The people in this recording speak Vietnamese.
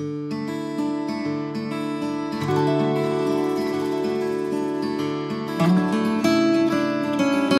Thank you.